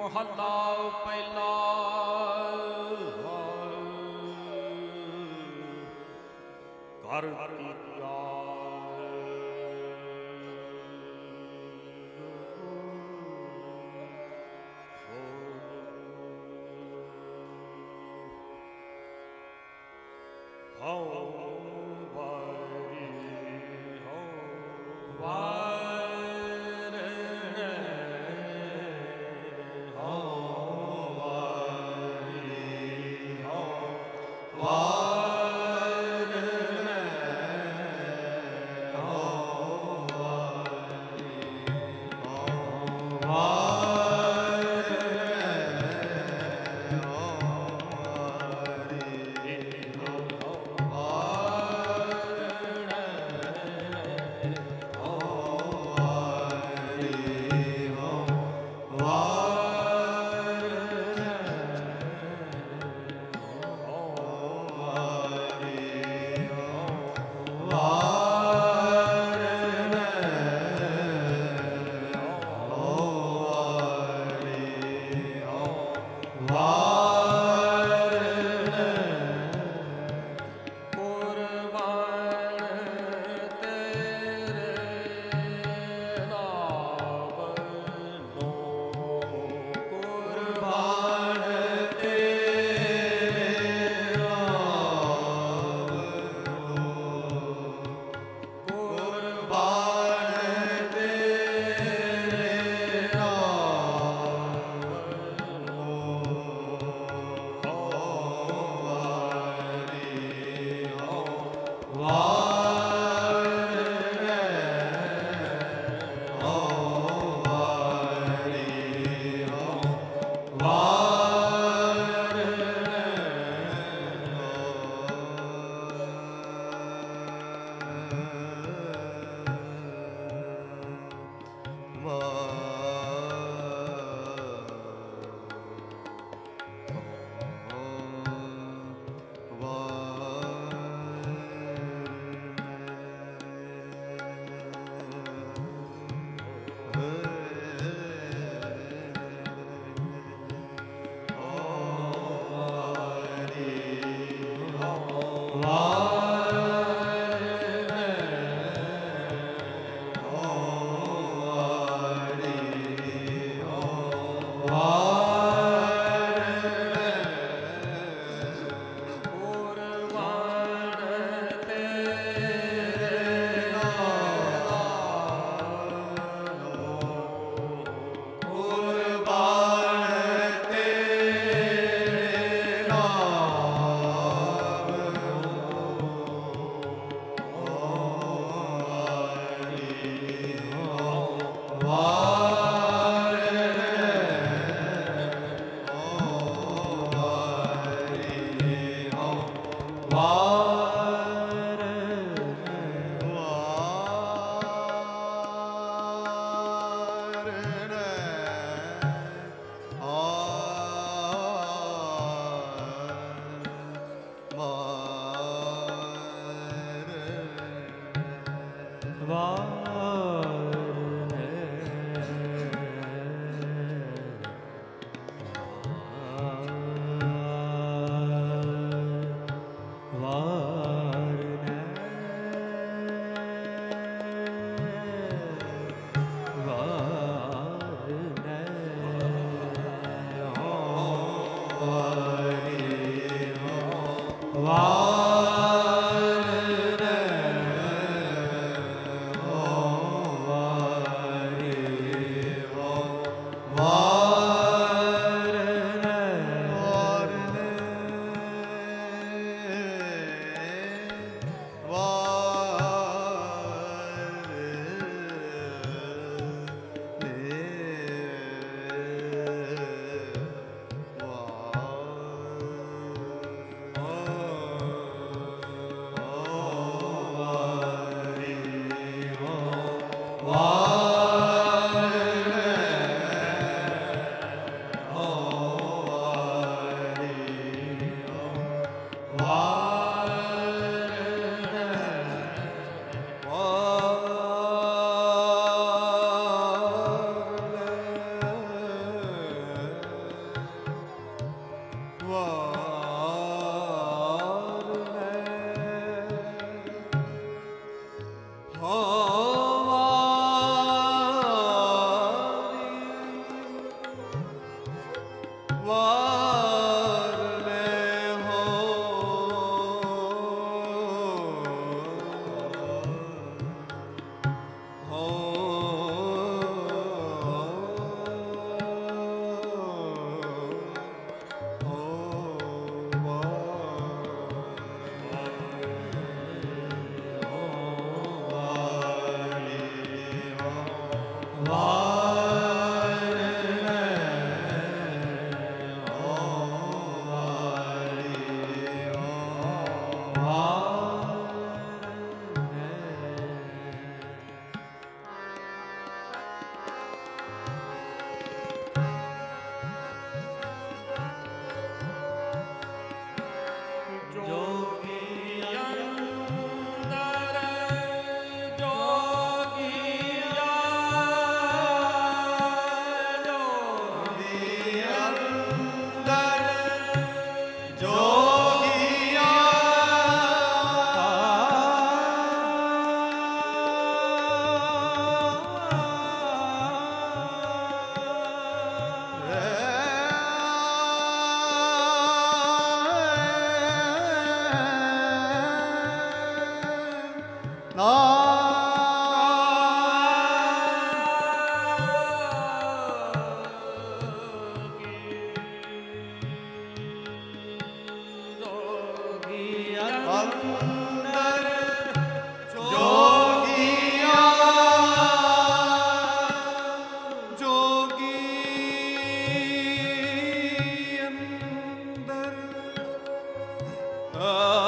ਮਹੱਲਾ ਪਹਿਲਾ Oh. Oh. Oh.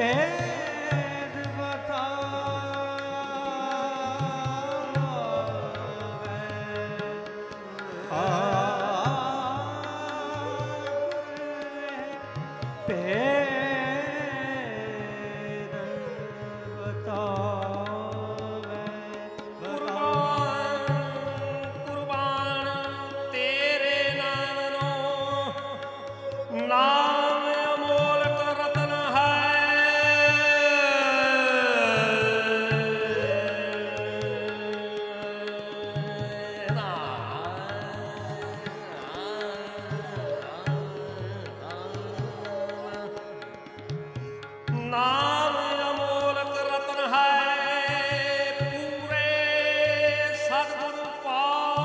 pain. ਨਾਮ ਅਮੋਲਕ ਹੈ ਪੂਰੇ ਸਤਿਗੁਰੂ ਪਾਉ।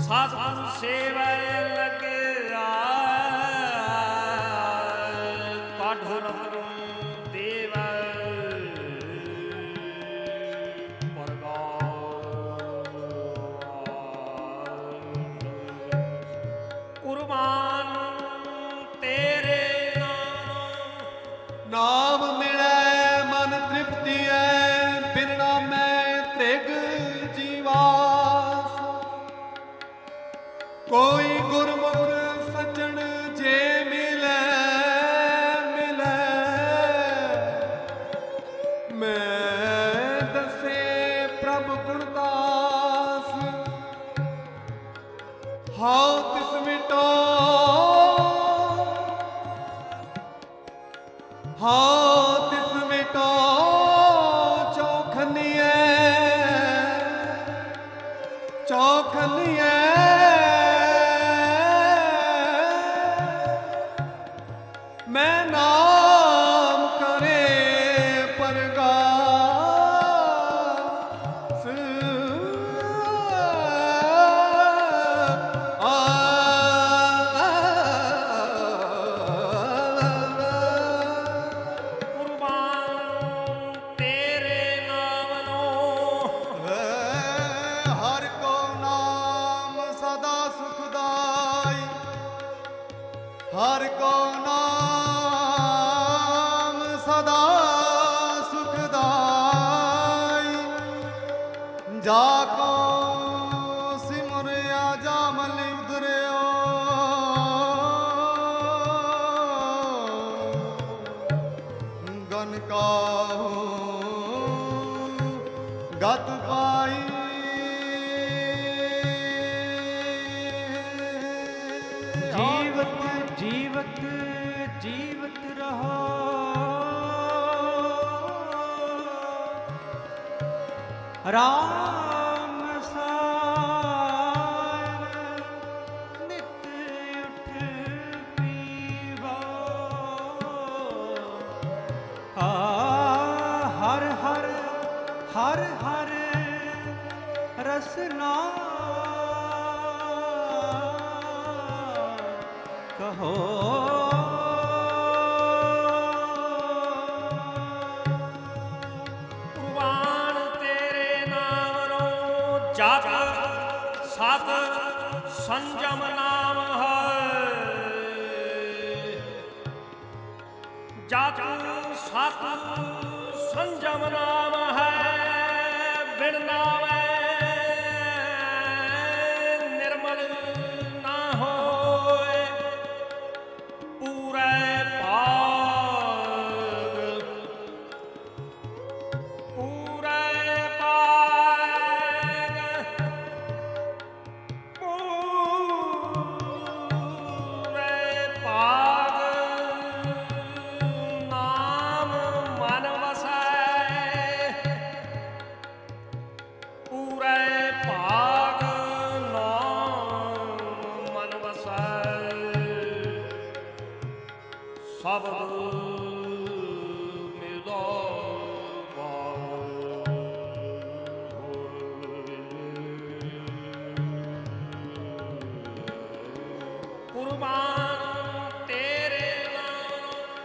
ਸਤਿਗੁਰੂ ਸੇਵਾ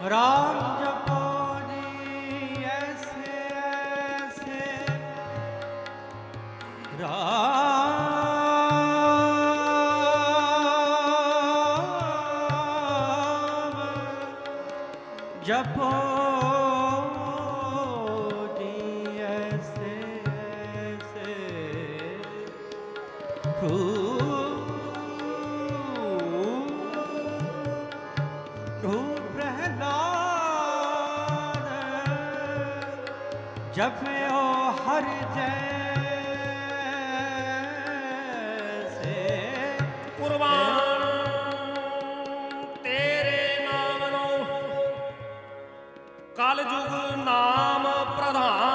राम ਨਾਮ ਪ੍ਰਧਾਨ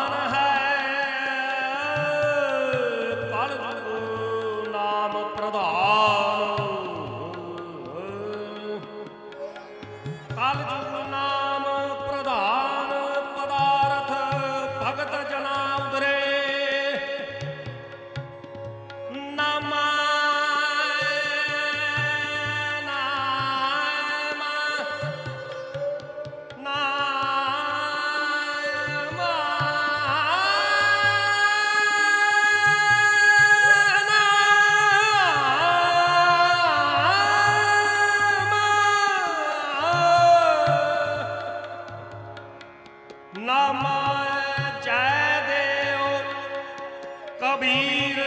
ਕਬੀਰ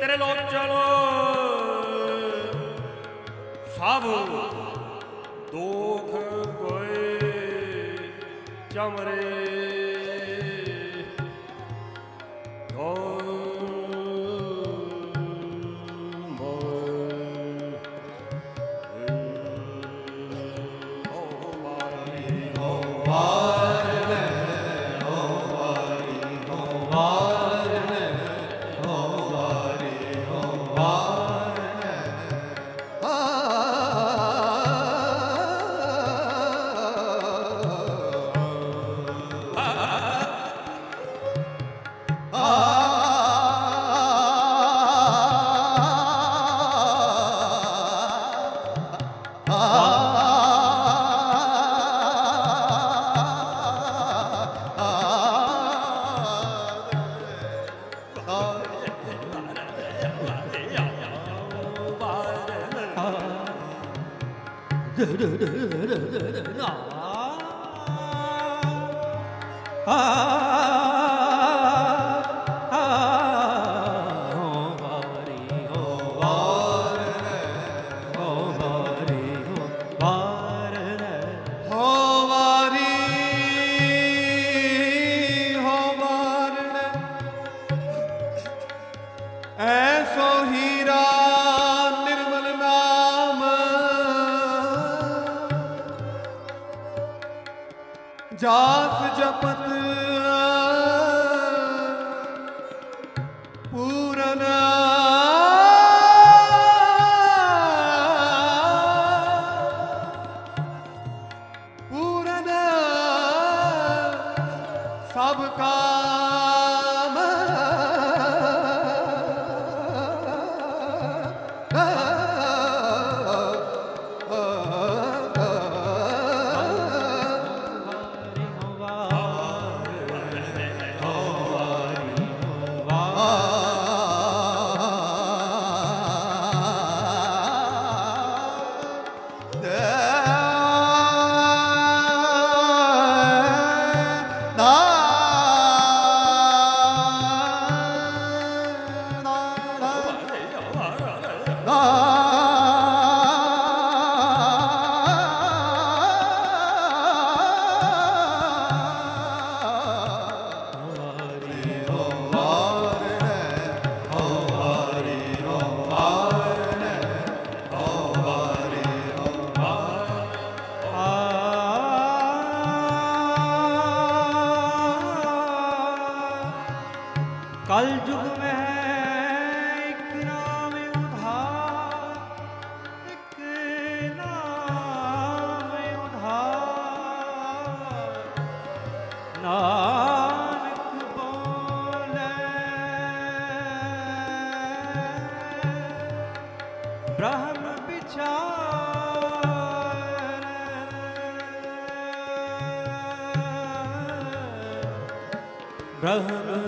ਤੇਰੇ ਲੋਚਲੋ ਸਭ ਦੋਖ ਕੋਏ ਚਮਰੇ। ਜਾਸ ਜਪਤ ਬ੍ਰਹਮ ਵਿਚਾਰ। ਬ੍ਰਹਮ